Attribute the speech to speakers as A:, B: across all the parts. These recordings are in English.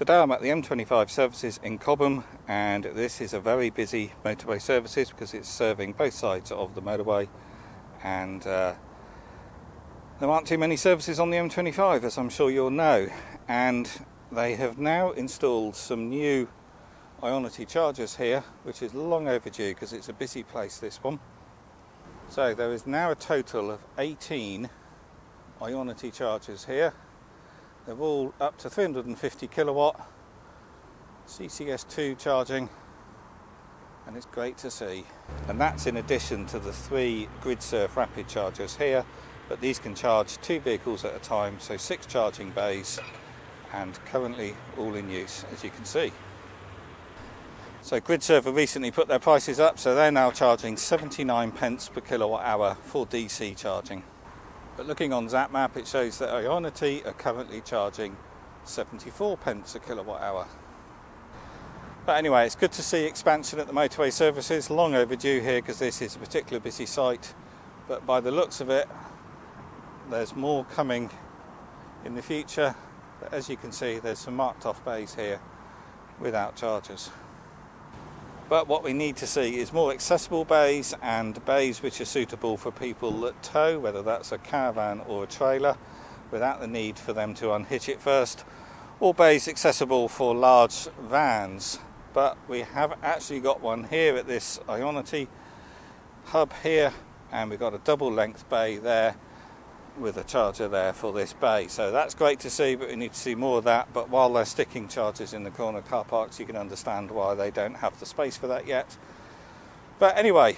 A: Today I'm at the M25 services in Cobham and this is a very busy motorway services because it's serving both sides of the motorway. And uh, there aren't too many services on the M25 as I'm sure you'll know. And they have now installed some new Ionity chargers here which is long overdue because it's a busy place this one. So there is now a total of 18 Ionity chargers here they're all up to 350 kilowatt CCS2 charging and it's great to see. And that's in addition to the three GridServe rapid chargers here, but these can charge two vehicles at a time, so six charging bays and currently all in use as you can see. So GridServe have recently put their prices up, so they're now charging 79 pence per kilowatt hour for DC charging. But looking on ZapMap, it shows that Ionity are currently charging 74 pence a kilowatt hour. But anyway, it's good to see expansion at the motorway services. Long overdue here because this is a particularly busy site. But by the looks of it, there's more coming in the future. But as you can see, there's some marked off bays here without chargers. But what we need to see is more accessible bays and bays which are suitable for people that tow, whether that's a caravan or a trailer, without the need for them to unhitch it first, or bays accessible for large vans. But we have actually got one here at this Ionity hub here, and we've got a double length bay there with a charger there for this bay. So that's great to see, but we need to see more of that. But while they're sticking chargers in the corner car parks, you can understand why they don't have the space for that yet. But anyway,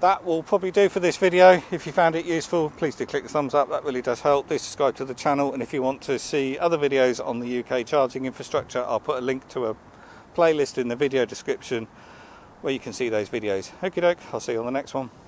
A: that will probably do for this video. If you found it useful, please do click the thumbs up. That really does help. Do subscribe to the channel. And if you want to see other videos on the UK charging infrastructure, I'll put a link to a playlist in the video description where you can see those videos. Okie doke, I'll see you on the next one.